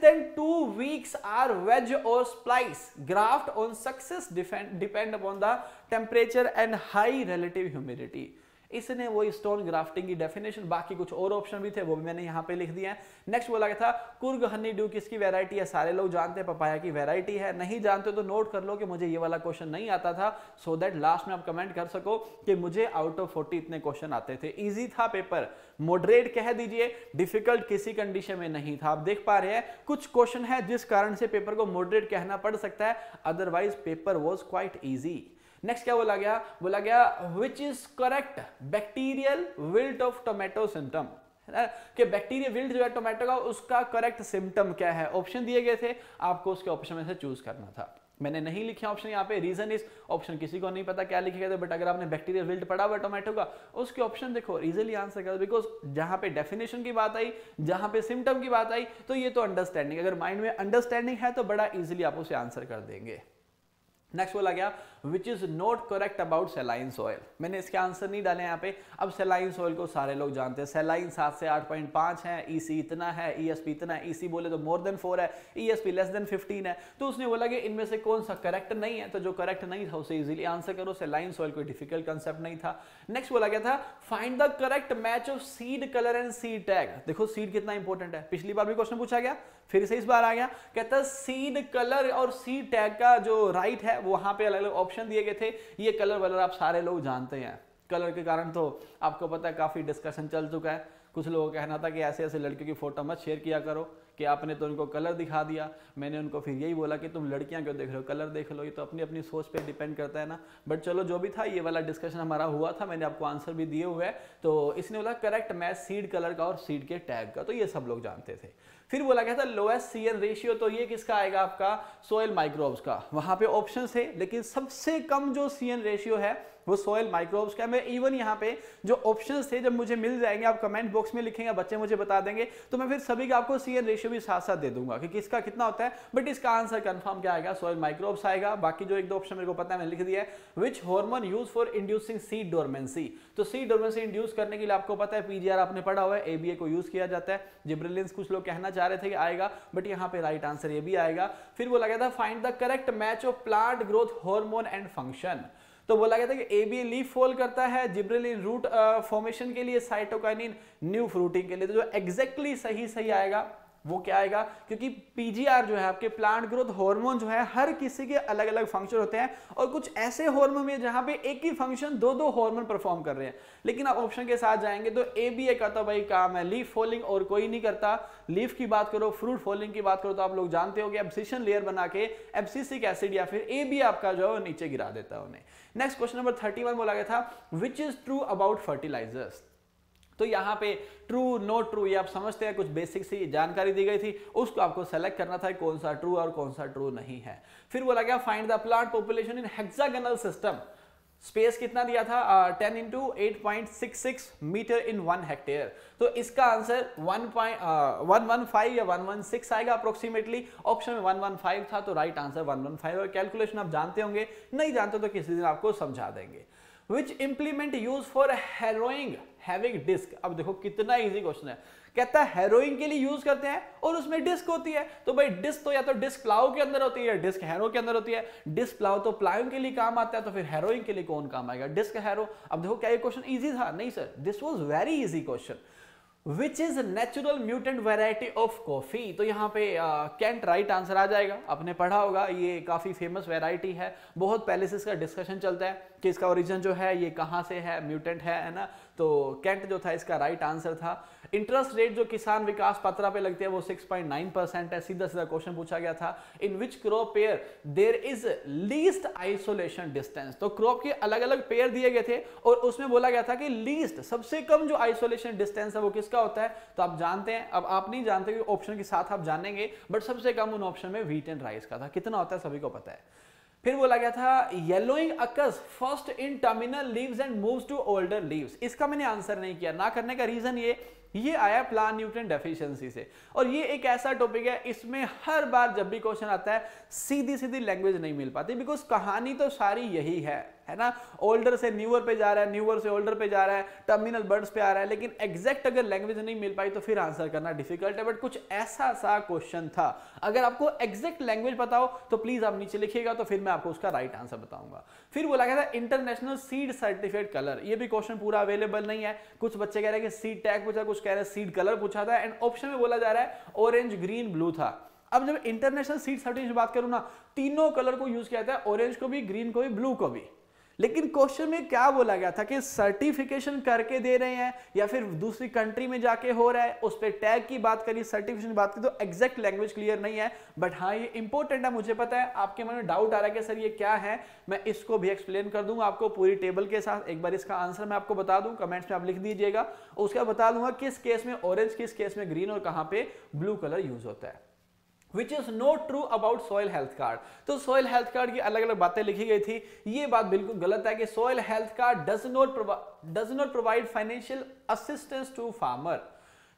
than two weeks are wedge or splice. Graft on success depend, depend upon the temperature and high relative humidity. इसने वो स्टोन ग्राफ्टिंग की डेफिनेशन बाकी कुछ और ऑप्शन भी थे, वो भी मैंने यहाँ पे लिख दिया है। नेक्स्ट बोला गया था कुर्ग हनी ड्यू किसकी वेरायटी है? सारे लोग जानते हैं, पपाया की वेरायटी है। नहीं जानते तो नोट कर लो कि मुझे ये वाला क्वेश्चन नहीं आता था सो so दैट लास्ट में आप कमेंट कर सको कि मुझे आउट ऑफ़ फोर्टी इतने क्वेश्चन आते थे। ईजी था पेपर मॉडरेट कह दीजिए डिफ़िकल्ट किसी कंडीशन में नहीं था। आप देख पा रहे हैं, कुछ क्वेश्चन है जिस कारण से पेपर को मॉडरेट कहना पड़ सकता है otherwise paper was quite easy next क्या बोला गया? बोला गया which is correct bacterial wilt of tomato symptom कि बैक्टीरिया विल्ट जो है टोमेटो का, उसका करेक्ट सिम्टम क्या है? ऑप्शन दिए गए थे, आपको उसके ऑप्शन में से चूज़ करना था। मैंने नहीं लिखा ऑप्शन यहाँ पे रीजन इस ऑप्शन किसी को नहीं पता क्या लिखे गए थे बट अगर आपने बैक्टीरिया विल्ट पढ़ा हुआ टोमेटो का, उसके ऑप्शन देखो इजिली आंसर कर बिकॉज़ जहाँ पे डेफिनेशन की बात आई, जहाँ पे सिम्टम की बात आई तो ये तो अंडरस्टैंडिंग अगर माइंड में अंडरस्टैंडिंग है तो बड़ा इजिली आप उसे आंसर कर देंगे। नेक्स्ट बोला गया which is not correct about saline soil मैंने इसके आंसर नहीं डाले यहाँ पे। अब सेलाइन सोयल को सारे लोग जानते हैं। सेलाइन सात से आठ पॉइंट पाँच है ईसी e इतना है ईएसपी e इतना है ईसी e बोले तो मोर देन फोर है ईएसपी लेस देन फिफ्टीन है। तो उसने बोला कि इनमें से कौन सा करेक्ट नहीं है? तो जो करेक्ट नहीं था, उसे इजिली आंसर करो। सेलाइन सोयल कोई डिफ़िकल्ट कंसेप्ट नहीं था। नेक्स्ट बोला गया था find the correct match of seed colour and seed tag देखो सीड कितना इंपॉर्टेंट है। पिछली बार भी क्वेश्चन पूछा गया? फिर से इस बार आ गया। कहता है सीड कलर और सी टैग का जो राइट है वहाँ पे अलग अलग ऑप्शन दिए गए थे। ये कलर वलर आप सारे लोग जानते हैं। कलर के कारण तो आपको पता है, काफ़ी डिस्कशन चल चुका है। कुछ लोगों का कहना था कि ऐसे ऐसे लड़के की फ़ोटो मत शेयर किया करो। कि आपने तो उनको कलर दिखा दिया। मैंने उनको फिर यही बोला कि तुम लड़कियाँ क्यों देख रहे हो? कलर देख लो, ये तो अपनी अपनी सोच पे डिपेंड करता है ना। बट चलो, जो भी था, ये वाला डिस्कशन हमारा हुआ था, मैंने आपको आंसर भी दिए हुए तो इसने बोला, करेक्ट मैच सीड कलर का और सीड के टैग का। तो ये सब लोग जानते थे। फिर बोला गया था लोएस्ट सी एन रेशियो तो ये किसका आएगा आपका? सोयल माइक्रोब्स का। वहाँ पे ऑप्शन है लेकिन सबसे कम जो सी एन रेशियो है वो सोयल माइक्रोब्स का मैं इवन यहाँ पे जो ऑप्शन थे जब मुझे मिल जाएँगे, आप कमेंट बॉक्स में लिखेंगे, बच्चे मुझे बता देंगे तो मैं फिर सभी का आपको सी एन रेशियो भी साथ साथ दे दूँगा कि किसका कितना होता है? बट इसका आंसर कन्फर्म क्या आएगा? सोयल माइक्रोब्स आएगा। बाकी जो एक दो ऑप्शन मेरे को पता है, मैंने लिख दिया है which hormone use for inducing seed dormancy तो सी डोरमेंसी इंड्यूस करने के लिए आपको पता है पीजीआर आपने पढ़ा हुआ है एबीए को यूज़ किया जाता है। जिब्रिलियंस कुछ लोग कहना चाह रहे थे कि आएगा बट यहाँ पे राइट आंसर ये भी आएगा। फिर बोला गया था find the correct match of plant growth hormone and function तो बोला गया था कि ए बी लीफ फॉल करता है जिब्रेलिन रूट फॉर्मेशन के लिए साइटोकाइनिन न्यू फ्रूटिंग के लिए। तो जो एग्जैक्टली exactly सही सही आएगा वो क्या आएगा? क्योंकि पीजीआर जो है, आपके प्लांट ग्रोथ हार्मोन जो है, हर किसी के अलग अलग फ़ंक्शन होते हैं और कुछ ऐसे हार्मोन में जहाँ पे एक ही फ़ंक्शन दो दो हार्मोन परफॉर्म कर रहे हैं। लेकिन आप ऑप्शन के साथ जाएँगे तो ए बी ए का तो भाई काम है। लीफ फॉलिंग और कोई नहीं करता। लीफ की बात करो फ्रूट फॉलिंग की बात करो तो आप लोग जानते हो कि एब्सिशन लेयर बना के एब्सिसिक एसिड या फिर ए बी आपका जो है नीचे गिरा देता है उन्हें। नेक्स्ट क्वेश्चन नंबर थर्टी बोला गया था which is true about fertilisers तो यहाँ पे ट्रू नोट ट्रू ये आप समझते हैं, कुछ बेसिक सी जानकारी दी गई थी, उसको आपको सेलेक्ट करना था कौन सा ट्रू और कौन सा ट्रू नहीं है। फिर बोला गया find the plant population in hexagonal system space कितना दिया था? Ten into eight point six six metre in one hectare तो इसका answer one point one one five या वन वन सिक्स आएगा अप्रोक्सीमेटली ऑप्शन में वन वन फाइव था तो right answer one one five और कैलकुलेशन आप जानते होंगे। नहीं जानते तो किसी दिन आपको समझा देंगे। Which implement use for harrowing having disc, अब देखो कितना इजी क्वेश्चन है। कहता है हेरोइन के लिए यूज़ करते हैं और उसमें डिस्क होती है। तो भाई डिस्क तो या तो डिस्क प्लाओ के अंदर होती है डिस्क हेरो के अंदर होती है। डिस्क प्लाव तो प्लाइंग के लिए काम आता है तो फिर हेरोइन के लिए कौन काम आएगा? डिस्क हेरो अब देखो, क्या ये क्वेश्चन इजी था? नहीं sir this was very easy question which is natural mutant variety of coffee तो यहाँ पे कैंट राइट आंसर आ जाएगा। आपने पढ़ा होगा, ये काफ़ी फ़ेमस वेराइटी है। बहुत पहले से इसका डिस्कशन चलता है कि इसका ओरिजिन जो है, ये कहाँ से है म्यूटेंट है ना? तो कैंट जो था, इसका राइट right आंसर था। इंटरेस्ट रेट जो किसान विकास पत्रा पे लगती है, वो 6.9 परसेंट है। सीधा सीधा क्वेश्चन पूछा गया था in which crop pair there is least isolation distance तो क्रॉप के अलग अलग पेयर दिए गए थे और उसमें बोला गया था कि लीस्ट सबसे कम जो आइसोलेशन डिस्टेंस है, वो किसका होता है? तो आप जानते हैं, अब आप नहीं जानते ऑप्शन के साथ आप जानेंगे बट सबसे कम उन ऑप्शन में व्हीट एंड राइस का था। कितना होता है, सभी को पता है। फिर बोला गया था yellowing occurs first in terminal leaves and moves to older leaves इसका मैंने आंसर नहीं किया। ना करने का रीजन ये ये आया प्लान न्यूट्रन डेफिशिएंसी से। और ये एक ऐसा टॉपिक है, इसमें हर बार जब भी क्वेश्चन आता है सीधी सीधी लैंग्वेज नहीं मिल पाती बिकॉज़ कहानी तो सारी यही है। है ना? ओल्डर से न्यूअर पे जा रहा है न्यूअर से ओल्डर पे जा रहा है टर्मिनल बर्ड्स पे आ रहा है, लेकिन एग्जैक्ट अगर लैंग्वेज नहीं मिल पाई तो फिर आंसर करना डिफ़िकल्ट है बट कुछ ऐसा सा क्वेश्चन था। अगर आपको एग्जैक्ट लैंग्वेज पता हो तो प्लीज़ आप नीचे लिखिएगा तो फिर मैं आपको उसका राइट आंसर बताऊँगा। फिर बोला गया था इंटरनेशनल सीड सर्टिफिकेट कलर ये भी क्वेश्चन पूरा अवेलेबल नहीं है। कुछ बच्चे कह रहे हैं कि सीड टैग पूछा, कुछ कह रहे हैं सीड कलर पूछा था एंड ऑप्शन में बोला जा रहा है ऑरेंज ग्रीन ब्लू था। अब जब इंटरनेशनल सीड सर्टिफिकेट बात करूँ ना, तीनों कलर को यूज़ किया जाता है ऑरेंज को भी ग्रीन को भी ब्लू को भी। लेकिन क्वेश्चन में क्या बोला गया था कि सर्टिफिकेशन करके दे रहे हैं या फिर दूसरी कंट्री में जाके हो रहा है, उस पर टैग की बात करी सर्टिफिकेशन की बात करी तो एग्जैक्ट लैंग्वेज क्लियर नहीं है। बट हाँ ये इंपॉर्टेंट है, मुझे पता है, आपके मन में डाउट आ रहा है कि सर ये क्या है? मैं इसको भी एक्सप्लेन कर दूँगा आपको पूरी टेबल के साथ। एक बार इसका आंसर मैं आपको बता दूँ कमेंट्स में आप लिख दीजिएगा। उसका बता दूँगा किस केस में ऑरेंज किस केस में ग्रीन और कहाँ पे ब्लू कलर यूज़ होता है। Which is not true about soil health card तो सॉयल हेल्थ कार्ड की अलग अलग बातें लिखी गई थी। ये बात बिल्कुल गलत है कि soil health card does not does not provide financial assistance to farmer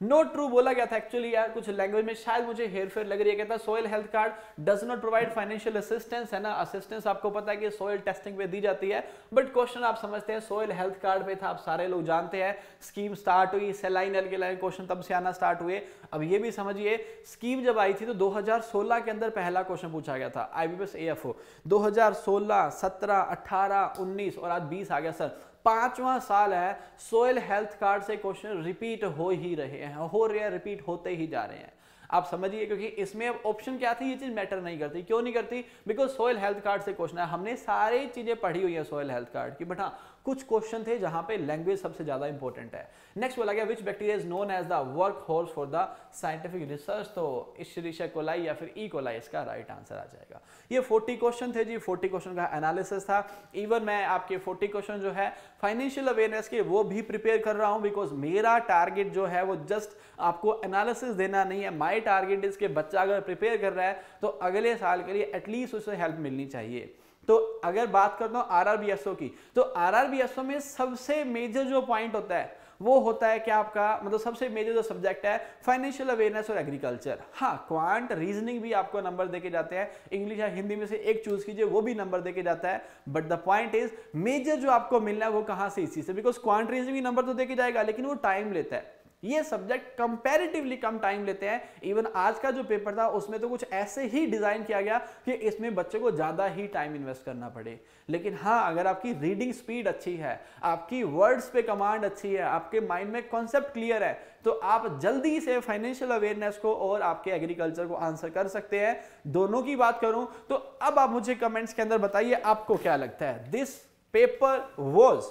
not true बोला गया था एक्चुअली यार, कुछ लैंग्वेज में शायद मुझे हेर फेर लग रही है, कहता soil health card does not provide financial assistance है ना? असिस्टेंस आपको पता है कि सोयल टेस्टिंग पे दी जाती है बट क्वेश्चन आप समझते हैं सोयल हेल्थ कार्ड पे था, आप सारे लोग जानते हैं स्कीम स्टार्ट हुई सेलाइन एल के लाइन क्वेश्चन तब से आना स्टार्ट हुए। अब ये भी समझिए स्कीम जब आई थी तो 2016 के अंदर पहला क्वेश्चन पूछा गया था आईबीपीएस एएफओ 2016 17 18 19 और आज 20 आ गया सर पांचवा साल है सोयल हेल्थ कार्ड से क्वेश्चन रिपीट हो ही रहे हैं, हो रहे हैं रिपीट होते ही जा रहे हैं। आप समझिए, क्योंकि इसमें ऑप्शन क्या थी, ये चीज़ मैटर नहीं करती। क्यों नहीं करती? बिकॉज़ सोयल हेल्थ कार्ड से क्वेश्चन है। हमने सारी चीज़ें पढ़ी हुई है सोयल हेल्थ कार्ड की बट हाँ कुछ क्वेश्चन थे जहाँ पे लैंग्वेज सबसे ज़्यादा इंपॉर्टेंट है। नेक्स्ट बोला गया which bacteria is known as the workhorse for the scientific research तो इश्रीशा कोलाई या फिर ई कोलाई, इसका राइट आंसर आ जाएगा। ये 40 क्वेश्चन थे जी। 40 क्वेश्चन का एनालिसिस था। इवन मैं आपके 40 क्वेश्चन जो है फाइनेंशियल अवेयरनेस के, वो भी प्रिपेयर कर रहा हूँ बिकॉज़ मेरा टारगेट जो है, वो जस्ट आपको एनालिसिस देना नहीं है। माई टारगेट इसके बच्चा अगर प्रिपेयर कर रहा है तो अगले साल के लिए एटलीस्ट उसे हेल्प मिलनी चाहिए। तो अगर बात करता हूँ आरआरबीएसओ की तो आरआरबीएसओ में सबसे मेजर जो पॉइंट होता है, वो होता है कि आपका? मतलब सबसे मेजर जो सब्जेक्ट है फाइनेंशियल अवेयरनेस और एग्रीकल्चर हाँ क्वांट रीजनिंग भी आपको नंबर देके जाते हैं. इंग्लिश या हिंदी में से एक चूज़ कीजिए, वो भी नंबर देके जाता है. But the point is major जो आपको मिलना है, वो कहाँ से? इसी से. बिकॉज़ क्वांट रीजनिंग नंबर तो देके जाएगा, लेकिन वो टाइम लेता है. ये सब्जेक्ट कंपैरेटिवली कम टाइम लेते हैं. इवन आज का जो पेपर था, उसमें तो कुछ ऐसे ही डिज़ाइन किया गया कि इसमें बच्चे को ज़्यादा ही टाइम इन्वेस्ट करना पड़े. लेकिन हाँ अगर आपकी रीडिंग स्पीड अच्छी है, आपकी वर्ड्स पे कमांड अच्छी है, आपके माइंड में कॉन्सेप्ट क्लियर है तो आप जल्दी से फाइनेंशियल अवेयरनेस को और आपके एग्रीकल्चर को आंसर कर सकते हैं. दोनों की बात करूँ तो अब आप मुझे कमेंट्स के अंदर बताइए, आपको क्या लगता है? This paper was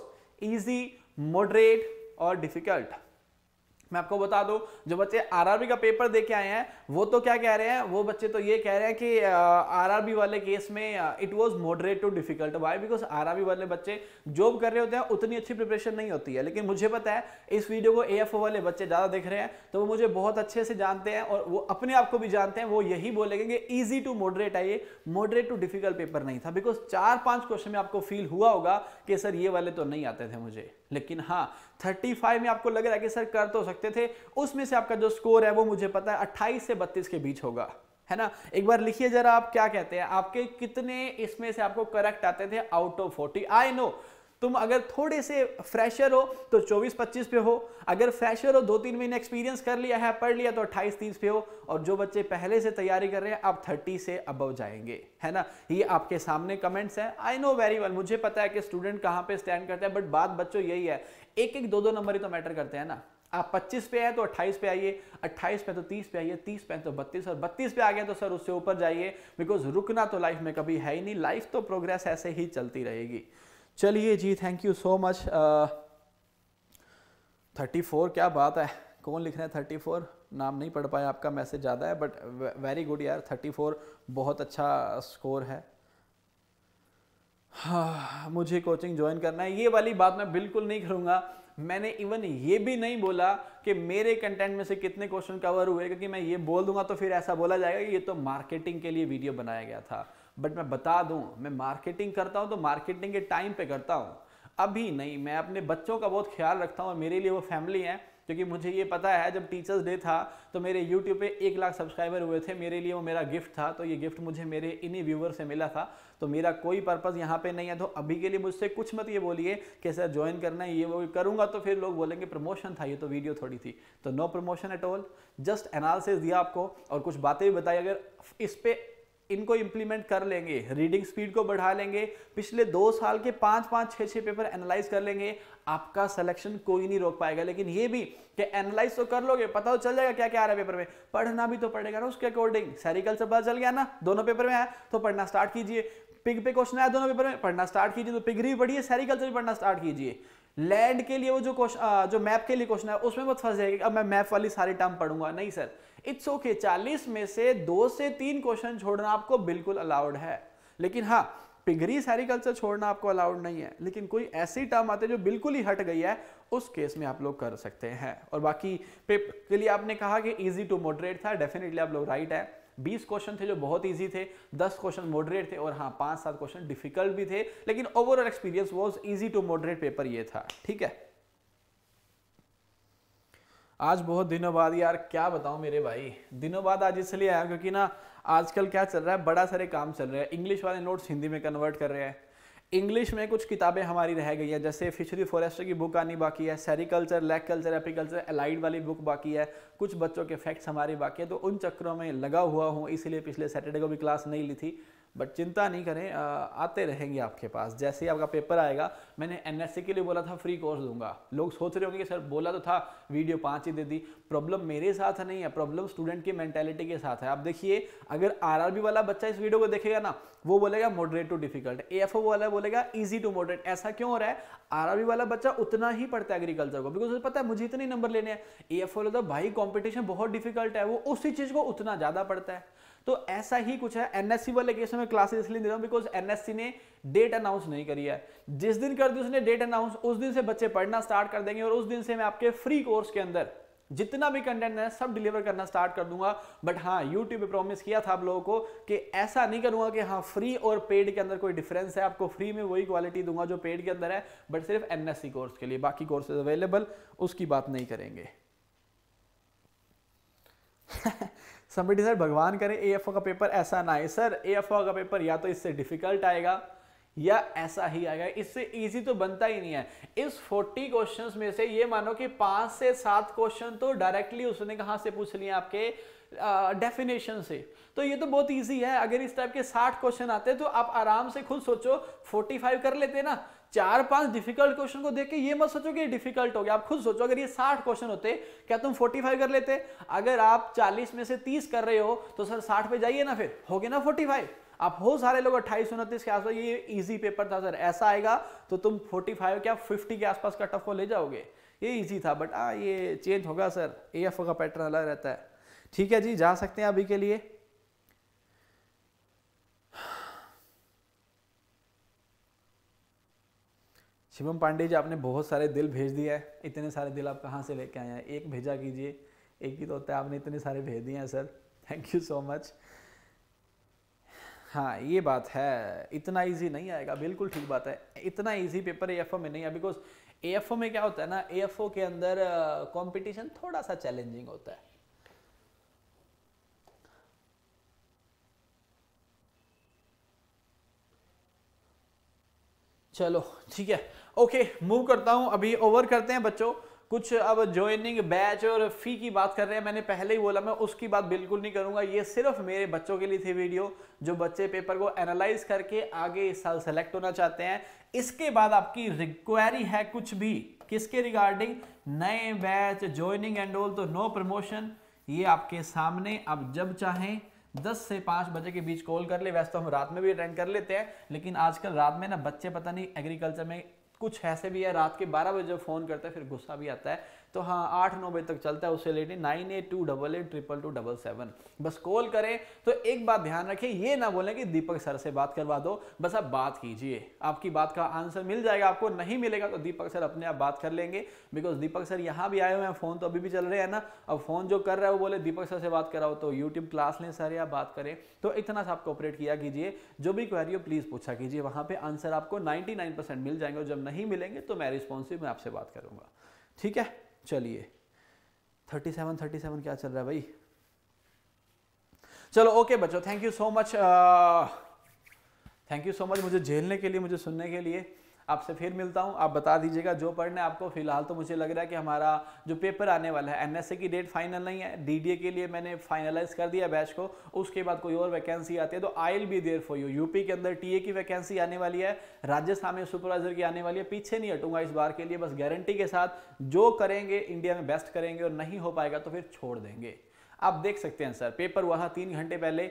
easy moderate और डिफ़िकल्ट मैं आपको बता दूँ, जो बच्चे आरआरबी का पेपर देके आए हैं, वो तो क्या कह रहे हैं, वो बच्चे तो ये कह रहे हैं कि आरआरबी वाले केस में it was moderate to difficult why because RRB वाले बच्चे जॉब कर रहे होते हैं, उतनी अच्छी प्रिपरेशन नहीं होती है। लेकिन मुझे पता है, इस वीडियो को ए वाले बच्चे ज़्यादा देख रहे हैं तो वो मुझे बहुत अच्छे से जानते हैं और वो अपने आप को भी जानते हैं, वो यही बोलेंगे कि ईजी टू मॉडरेट है ये मॉडरेट टू डिफ़िकल्ट पेपर नहीं था। बिकॉज़ चार पाँच क्वेश्चन में आपको फील हुआ होगा कि, सर, ये वाले तो नहीं आते थे मुझे। लेकिन हाँ 35 में आपको लग रहा है कि सर कर तो सकते थे, उसमें से आपका जो स्कोर है वो मुझे पता है 28 से 32 के बीच होगा, है ना? एक बार लिखिए जरा आप क्या कहते हैं, आपके कितने इसमें से आपको करेक्ट आते थे आउट ऑफ़ 40 आई नो तुम अगर थोड़े से फ्रेशर हो तो 24-25 पे हो। अगर फ्रेशर हो दो तीन महीने एक्सपीरियंस कर लिया है, पढ़ लिया तो 28-30 पे हो। और जो बच्चे पहले से तैयारी कर रहे हैं आप 30 से अबव जाएँगे। है ना? ये आपके सामने कमेंट्स हैं। आई नो वेरी वेल मुझे पता है कि स्टूडेंट कहाँ पे स्टैंड करते हैं बट बात बच्चों यही है। एक एक दो दो नंबर ही तो मैटर करते हैं ना। आप 25 पे आए तो 28 पे आइए। 28 पे तो 30 पे आइए 30 पे तो 32 और 32 पे आ गए तो सर उससे ऊपर जाइए। बिकॉज़ रुकना तो लाइफ में कभी है ही नहीं। लाइफ तो प्रोग्रेस ऐसे ही चलती रहेगी। चलिए जी thank you so much thirty four क्या बात है? कौन लिख रहे हैं थर्टी फोर नाम नहीं पढ़ पाया आपका मैसेज ज़्यादा है बट वेरी गुड यार थर्टी फोर बहुत अच्छा स्कोर है। हाँ मुझे कोचिंग ज्वाइन करना है। ये वाली बात मैं बिल्कुल नहीं करूँगा। मैंने इवन ये भी नहीं बोला कि मेरे कंटेंट में से कितने क्वेश्चन कवर हुए, क्योंकि मैं ये बोल दूँगा तो फिर ऐसा बोला जाएगा कि ये तो मार्केटिंग के लिए वीडियो बनाया गया था। बट मैं बता दूँ, मैं मार्केटिंग करता हूँ तो मार्केटिंग के टाइम पे करता हूँ। अभी नहीं, मैं अपने बच्चों का बहुत ख्याल रखता हूँ और मेरे लिए वो फैमिली है, क्योंकि मुझे ये पता है, जब टीचर्स डे था तो मेरे यूट्यूब पे एक लाख सब्सक्राइबर हुए थे, मेरे लिए वो मेरा गिफ्ट था तो ये गिफ्ट मुझे मेरे इन्हीं व्यूवर से मिला था। तो मेरा कोई पर्पज़ यहाँ पे नहीं है तो अभी के लिए मुझसे कुछ मत ये बोलिए कि सर ज्वाइन करना है, ये वो करूँगा तो फिर लोग बोलेंगे प्रमोशन था, ये तो वीडियो थोड़ी थी। तो no promotion at all just analysis दिया आपको और कुछ बातें भी बताई। अगर इस पर इनको इंप्लीमेंट कर लेंगे रीडिंग स्पीड को बढ़ा लेंगे, पिछले दो साल के पाँच पाँच, छह छह पेपर एनालाइज कर लेंगे, आपका सिलेक्शन कोई नहीं रोक पाएगा। लेकिन ये भी कि एनालाइज तो कर लोगे, पता तो चल जाएगा क्या क्या आ रहा है पेपर में। पढ़ना भी तो पड़ेगा ना उसके अकॉर्डिंग सेरिकल्चर पता चल गया ना, दोनों पेपर में आया तो पढ़ना स्टार्ट कीजिए। पिग पे क्वेश्चन आया दोनों पेपर में, पढ़ना स्टार्ट कीजिए तो पिगरी भी पढ़िए सेरिकल्चर भी पढ़ना स्टार्ट कीजिए। लैंड के लिए वो जो क्वेश्चन जो मैप के लिए क्वेश्चन है उसमें बहुत फंस जाएगा अब मैं मैप वाली सारी टर्म पढ़ूँगा। नहीं सर इट्स ओके चालीस में से दो से तीन क्वेश्चन छोड़ना आपको बिल्कुल अलाउड है। लेकिन हाँ पिगरी सेरिकल्चर छोड़ना आपको अलाउड नहीं है। लेकिन कोई ऐसी टर्म आते जो बिल्कुल ही हट गई है, उस केस में आप लोग कर सकते हैं। और बाकी पेपर के लिए आपने कहा कि इजी टू मॉडरेट था डेफिनेटली आप लोग राइट है। 20 क्वेश्चन थे जो बहुत इजी थे 10 क्वेश्चन मॉडरेट थे और हाँ पाँच सात क्वेश्चन डिफ़िकल्ट भी थे। लेकिन overall experience was easy to moderate paper ये था। ठीक है? आज बहुत दिनों बाद यार, क्या बताऊँ मेरे भाई। दिनों बाद आज इसलिए आया क्योंकि ना, आजकल क्या चल रहा है, बड़ा सारे काम चल रहे हैं। इंग्लिश वाले नोट्स हिंदी में कन्वर्ट कर रहे हैं। इंग्लिश में कुछ किताबें हमारी रह गई हैं, जैसे फिशरी फॉरेस्टर की बुक आनी बाकी है sericulture lac culture apiculture allied वाली बुक बाकी है, कुछ बच्चों के फैक्ट्स हमारी बाकी है तो उन चक्रों में लगा हुआ हूँ, इसीलिए पिछले सैटरडे को भी क्लास नहीं ली थी। बट चिंता नहीं करें आते रहेंगे आपके पास। जैसे ही आपका पेपर आएगा, मैंने एनएससी के लिए बोला था फ्री कोर्स दूँगा। लोग सोच रहे होंगे कि, सर, बोला तो था वीडियो पाँच ही दे दी। प्रॉब्लम मेरे साथ नहीं है प्रॉब्लम स्टूडेंट की मेंटेलिटी के साथ है। आप देखिए, अगर आरआरबी वाला बच्चा इस वीडियो को देखेगा ना, वो बोलेगा मॉडरेट टू डिफ़िकल्ट ए वाला बोलेगा ईजी टू मॉडरेट ऐसा क्यों हो रहा है? आरआरबी वाला बच्चा उतना ही पढ़ता है एग्रीकल्चर को। बिकॉज़ पता है, मुझे इतने नंबर लेने हैं। ए एफ़ वाला तो भाई कॉम्पिटिशन बहुत डिफ़िकल्ट है। वो उसी चीज़ को उतना ज़्यादा पढ़ता है। तो ऐसा ही कुछ है। एनएससी वाले केस में क्लासेस इसलिए दे रहा हूँ बिकॉज़ एनएससी ने डेट अनाउंस नहीं करी है। जिस दिन कर दी उसने डेट अनाउंस उस दिन से बच्चे पढ़ना स्टार्ट कर देंगे और उस दिन से मैं आपके फ्री कोर्स के अंदर जितना भी कंटेंट है, सब डिलीवर करना स्टार्ट कर दूँगा। बट हाँ यूट्यूब प्रॉमिस किया था आप लोगों को कि ऐसा नहीं करूँगा कि हाँ फ्री और पेड के अंदर कोई डिफरेंस है। आपको फ्री में वही क्वालिटी दूँगा जो पेड के अंदर है बट सिर्फ़ एनएससी कोर्स के लिए। बाकी कोर्सेज अवेलेबल उसकी बात नहीं करेंगे। [LAUGHS] समबडी सर भगवान करे ए का पेपर ऐसा ना आए. सर ए का पेपर या तो इससे डिफ़िकल्ट आएगा, या ऐसा ही आएगा। इससे इजी तो बनता ही नहीं है। इस 40 क्वेश्चंस में से ये मानो कि पाँच से सात क्वेश्चन तो डायरेक्टली उसने कहाँ से पूछ लिए आपके डेफिनेशन से। तो ये तो बहुत इजी है। अगर इस टाइप के 60 क्वेश्चन आते हैं तो आप आराम से खुद सोचो 45 कर लेते ना। चार पाँच डिफ़िकल्ट क्वेश्चन को देख के ये मत सोचो कि डिफ़िकल्ट हो गया। आप खुद सोचो, अगर ये साठ क्वेश्चन होते, क्या तुम फोर्टी फाइव कर लेते? अगर आप चालीस में से तीस कर रहे हो तो सर साठ पे जाइए ना फिर। हो गया ना फोर्टी फाइव आप हो सारे लोग अट्ठाईस, उनतीस के आसपास, ये इजी पेपर था सर। ऐसा आएगा तो तुम फोर्टी फाइव क्या फिफ्टी के आसपास कट ऑफ़ को ले जाओगे। ये इजी था बट आ ये चेंज होगा सर। ए एफ़ का पैटर्न अलग रहता है। ठीक है जी, जा सकते हैं अभी के लिए। शिवम पांडे जी, आपने बहुत सारे दिल भेज दिया है। इतने सारे दिल आप कहाँ से लेके आए हैं? एक भेजा कीजिए। एक ही तो होता है, आपने इतने सारे भेज दिए हैं, sir. Thank you so much हाँ ये बात है। इतना इजी नहीं आएगा। बिल्कुल ठीक बात है। इतना इजी पेपर ए में नहीं है बिकॉज़ ए में क्या होता है ना ए के अंदर कंपटीशन थोड़ा सा चैलेंजिंग होता है। चलो, ठीक है। ओके मूव करता हूँ, अभी ओवर करते हैं बच्चों। कुछ अब ज्वाइनिंग बैच और फ़ी की बात कर रहे हैं। मैंने पहले ही बोला, मैं उसकी बात बिल्कुल नहीं करूँगा। ये सिर्फ़ मेरे बच्चों के लिए थी वीडियो जो बच्चे पेपर को एनालाइज करके आगे इस साल सेलेक्ट होना चाहते हैं। इसके बाद आपकी रिक्वायरी है कुछ भी, किसके रिगार्डिंग नए बैच ज्वाइनिंग एंड ऑल तो नो प्रमोशन ये आपके सामने, आप जब चाहें 10 से 5 बजे के बीच कॉल कर ले। वैसे तो हम रात में भी अटेंड कर लेते हैं, लेकिन आजकल रात में ना बच्चे पता नहीं एग्रीकल्चर में कुछ ऐसे भी है, रात के 12 बजे जब फ़ोन करता है, फिर गुस्सा भी आता है। तो हाँ आठ नौ बजे तक चलता है उससे लेटे nine eight two double eight, triple two double seven. बस कॉल करें तो एक बात ध्यान रखें, ये ना बोलें कि दीपक सर से बात करवा दो, बस आप बात कीजिए। आपकी बात का आंसर मिल जाएगा, आपको नहीं मिलेगा तो दीपक सर अपने आप बात कर लेंगे। बिकॉज़ दीपक सर यहाँ भी आए हुए हैं, फ़ोन तो अभी भी चल रहे हैं ना। अब फ़ोन जो कर रहा है वो बोले, दीपक सर से बात कराओ। तो यूट्यूब क्लास लें सर या बात करें तो इतना सा आपको ऑपरेट किया कीजिए। जो भी क्वेरी हो प्लीज़ पूछा कीजिए। वहाँ पे आंसर आपको नाइन्टी मिल जाएँगे और जब नहीं मिलेंगे तो मैं रिस्पॉन्सिव मैं आपसे बात करूँगा। ठीक है? चलिए। थर्टी सेवन थर्टी सेवन क्या चल रहा है भाई? चलो ओके बच्चों thank you so much thank you so much मुझे झेलने के लिए, मुझे सुनने के लिए। आपसे फिर मिलता हूँ। आप बता दीजिएगा जो पढ़ना है आपको। फ़िलहाल तो मुझे लग रहा है कि हमारा जो पेपर आने वाला है एनएसए की डेट फाइनल नहीं है। डीडीए के लिए मैंने फाइनलाइज कर दिया बैच को। उसके बाद कोई और वैकेंसी आती है तो I be there for you UP के अंदर टीए की वैकेंसी आने वाली है, राजस्थान में सुपरवाइजर की आने वाली है। पीछे नहीं हटूँगा इस बार के लिए, बस गारंटी के साथ जो करेंगे इंडिया में बेस्ट करेंगे और नहीं हो पाएगा तो फिर छोड़ देंगे। आप देख सकते हैं सर पेपर था तीन घंटे पहले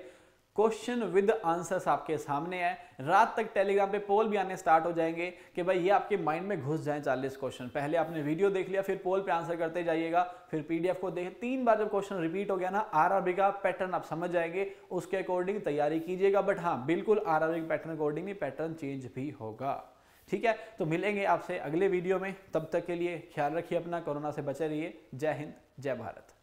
क्वेश्चन विद आंसर्स आपके सामने है। रात तक टेलीग्राम पे पोल भी आने स्टार्ट हो जाएँगे कि भाई ये आपके माइंड में घुस जाए 40 क्वेश्चन। पहले आपने वीडियो देख लिया, फिर पोल पे आंसर करते जाइएगा, फिर पीडीएफ को देखें। तीन बार जब क्वेश्चन रिपीट हो गया ना आरआरबी का पैटर्न आप समझ जाएँगे, उसके अकॉर्डिंग तैयारी कीजिएगा। बट हाँ बिल्कुल आरआरबी के पैटर्न अकॉर्डिंग पैटर्न चेंज भी होगा। ठीक है तो मिलेंगे आपसे अगले वीडियो में। तब तक के लिए ख्याल रखिए अपना, कोरोना से बचे रहिए। जय हिंद, जय भारत।